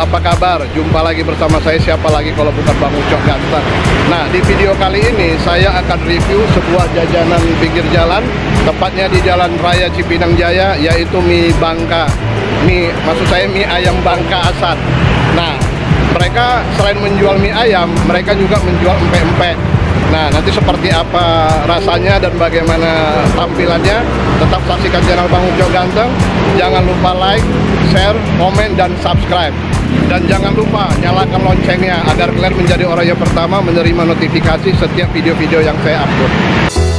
apa kabar? Jumpa lagi bersama saya siapa lagi kalau bukan Bang Ucok Ganteng. Nah, di video kali ini saya akan review sebuah jajanan pinggir jalan, tepatnya di Jalan Raya Cipinang Jaya, yaitu mie Bangka. Mie, maksud saya mie ayam Bangka Asad. Nah, mereka selain menjual mie ayam, mereka juga menjual empek-empek. Nah, nanti seperti apa rasanya dan bagaimana tampilannya, tetap saksikan channel Bang Ujo Ganteng. Jangan lupa like, share, komen, dan subscribe. Dan jangan lupa nyalakan loncengnya agar kalian menjadi orang yang pertama menerima notifikasi setiap video-video yang saya upload.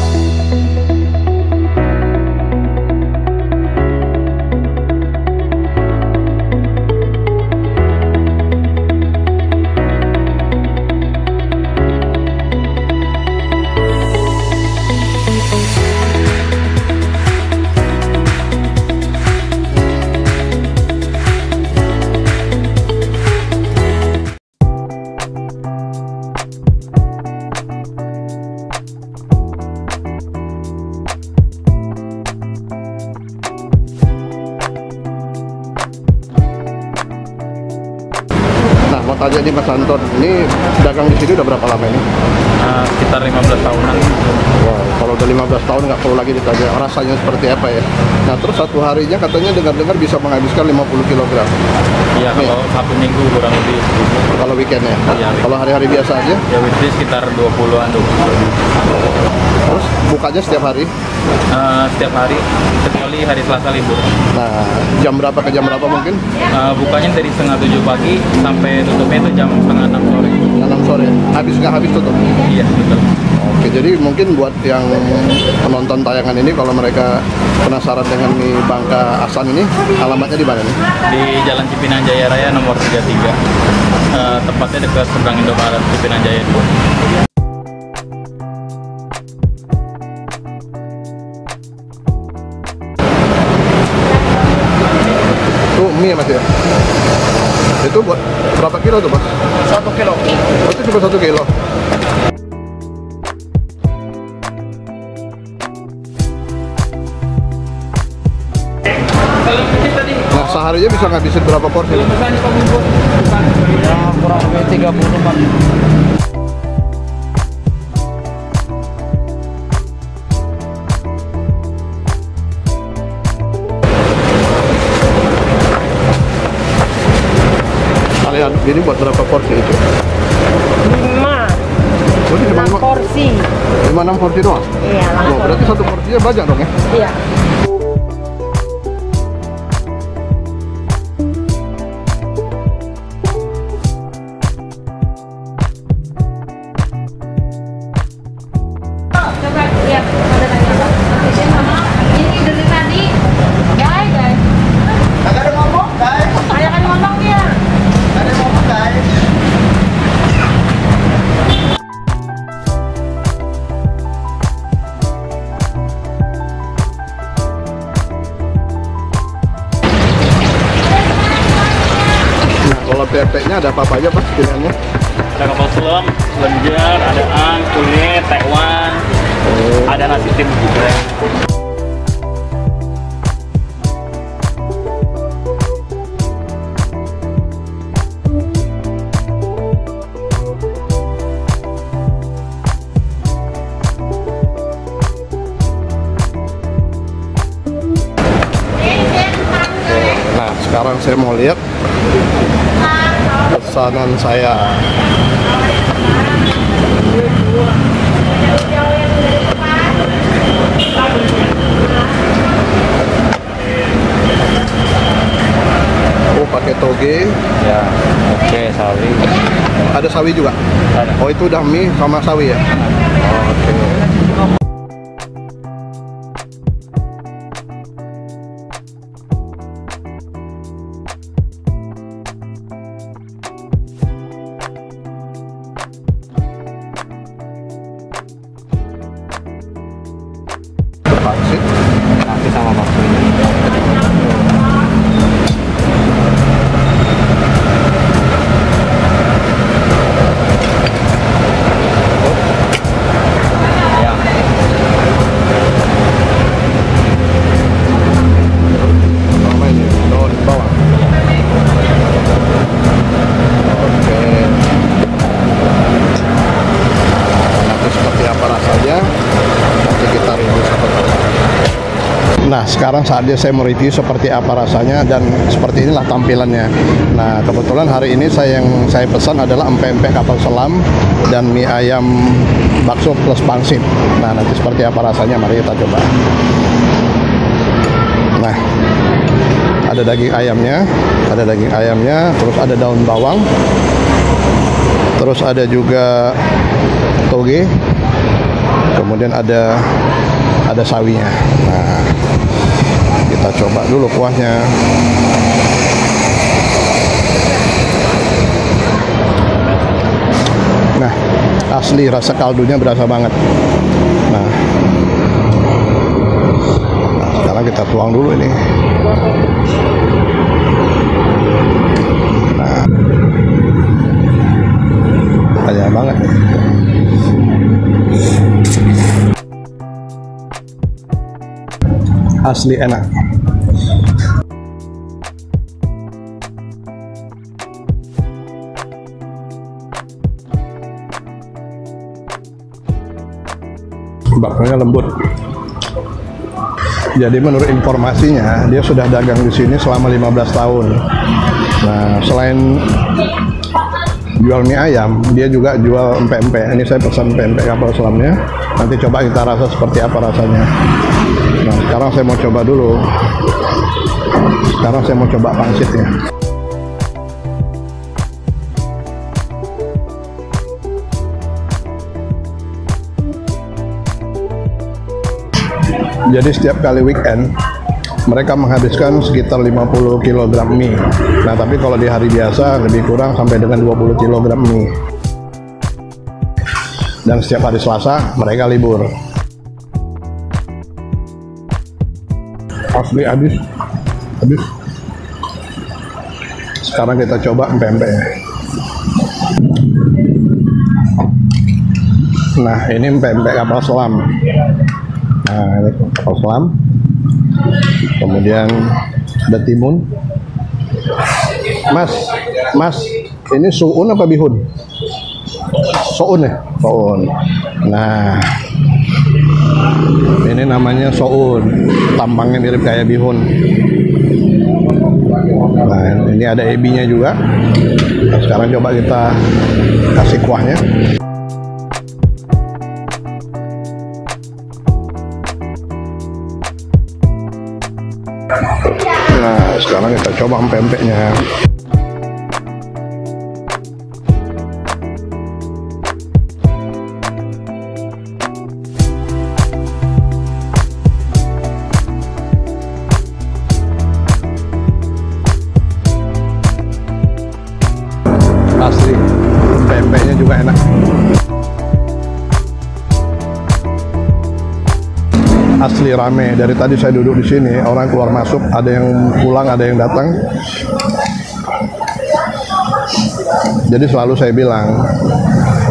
Mau tanya nih Mas Anton, ini dagang di sini udah berapa lama ini? Nah, sekitar 15 tahunan Wow, kalau udah 15 tahun nggak perlu lagi ditanya rasanya seperti apa ya. Nah, terus satu harinya katanya dengar-dengar bisa menghabiskan 50 kg. ya kalau satu minggu kurang lebih Kalau weekend ya. Iya. Kalau hari-hari biasa aja, ya weekday sekitar 20-an 20 terus bukanya setiap hari? Uh, setiap hari, kecuali hari Selasa libur. Nah, jam berapa ke jam berapa mungkin? Uh, bukanya dari setengah tujuh pagi sampai tutupnya itu jam setengah enam sore. Enam sore, habis nggak habis tutup? Iya, betul. Oke, jadi mungkin buat yang penonton tayangan ini, kalau mereka penasaran dengan mie Bangka Asan ini, alamatnya di mana nih? Di Jalan Cipinang Jaya Raya nomor 33, uh, eh, tempatnya dekat seberang Indomaret Cipinang Jaya 2. Itu buat berapa kilo tuh mas? Satu kilo. Oh, itu cuma satu kilo. Nah seharinya bisa ngabisin berapa porsi? Ya kurang lebih 30 Pak. Ini buat berapa porsi itu? lima Oh, ini cuma enam lima, porsi lima enam porsi doang? iya Oh, langsung berarti satu porsinya banyak dong ya? iya pempeknya ada apa aja pas pilihannya? ada kapal selam, lenjer, ada ang, kulit, tekwan ada nasi tim juga Nah sekarang saya mau lihat pesanan saya. Oh pakai toge, ya oke sawi ada sawi juga. ada Oh itu udah mie sama sawi ya? Oh, Oke. Berapa nasi sama Nah, sekarang saatnya saya mau review seperti apa rasanya dan seperti inilah tampilannya. Nah, kebetulan hari ini saya yang saya pesan adalah empek-empek kapal selam dan mie ayam bakso plus pangsit. Nah, nanti seperti apa rasanya mari kita coba. Nah, ada daging ayamnya, ada daging ayamnya, terus ada daun bawang, terus ada juga toge, kemudian ada ada sawinya. Nah, kita coba dulu kuahnya. Nah, asli rasa kaldunya berasa banget. Nah, nah sekarang kita tuang dulu ini. Nah, banyak banget. Asli enak. baksonya lembut. Jadi menurut informasinya dia sudah dagang di sini selama 15 tahun. Nah, selain jual mie ayam, dia juga jual empek-empek. Ini saya pesan empek-empek kapal selamnya. Nanti coba kita rasa seperti apa rasanya. Nah, sekarang saya mau coba dulu. Sekarang saya mau coba pangsitnya. Jadi setiap kali weekend mereka menghabiskan sekitar 50 kg mie. Nah, tapi kalau di hari biasa lebih kurang sampai dengan 20 kg mie. Dan setiap hari Selasa mereka libur. Asli habis. Habis. Sekarang kita coba empek-empek. Nah, ini empek-empek kapal selam. Nah, ini kapal selam. Kemudian ada timun. Mas, Mas, ini suun apa bihun? Soun ya? Soun. Nah, ini namanya soun. Tampangnya mirip kayak bihun. Nah, ini ada ebinya juga. Nah, sekarang coba kita kasih kuahnya. Nah, sekarang kita coba empek-empeknya. Asli, empek-empeknya juga enak. asli rame. Dari tadi saya duduk di sini, orang keluar masuk, ada yang pulang, ada yang datang. Jadi selalu saya bilang,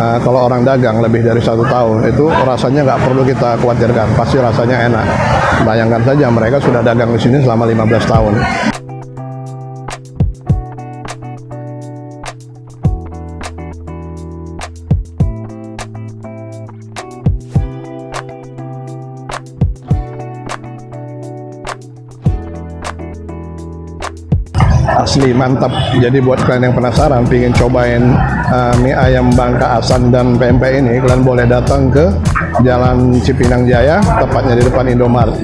uh, kalau orang dagang lebih dari satu tahun itu rasanya nggak perlu kita khawatirkan, pasti rasanya enak. Bayangkan saja mereka sudah dagang di sini selama 15 tahun. Asli mantap. Jadi buat kalian yang penasaran pingin cobain uh, mie ayam Bangka Asan dan pempek ini kalian boleh datang ke Jalan Cipinang Jaya tepatnya di depan Indomaret.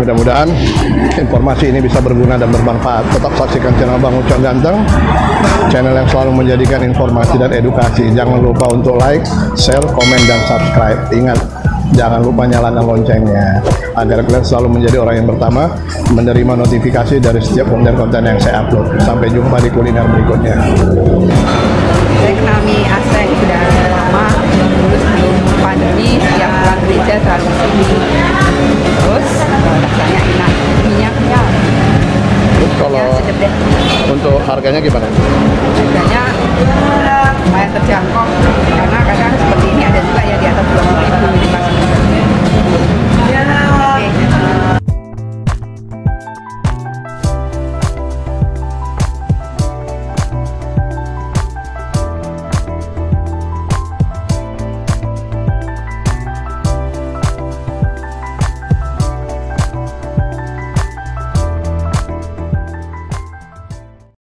Mudah-mudahan informasi ini bisa berguna dan bermanfaat. Tetap saksikan channel Bang Ucok Ganteng channel yang selalu menjadikan informasi dan edukasi. Jangan lupa untuk like, share, komen, dan subscribe. Ingat jangan lupa nyalakan loncengnya agar kalian selalu menjadi orang yang pertama menerima notifikasi dari setiap konten-konten yang saya upload. Sampai jumpa di kuliner berikutnya.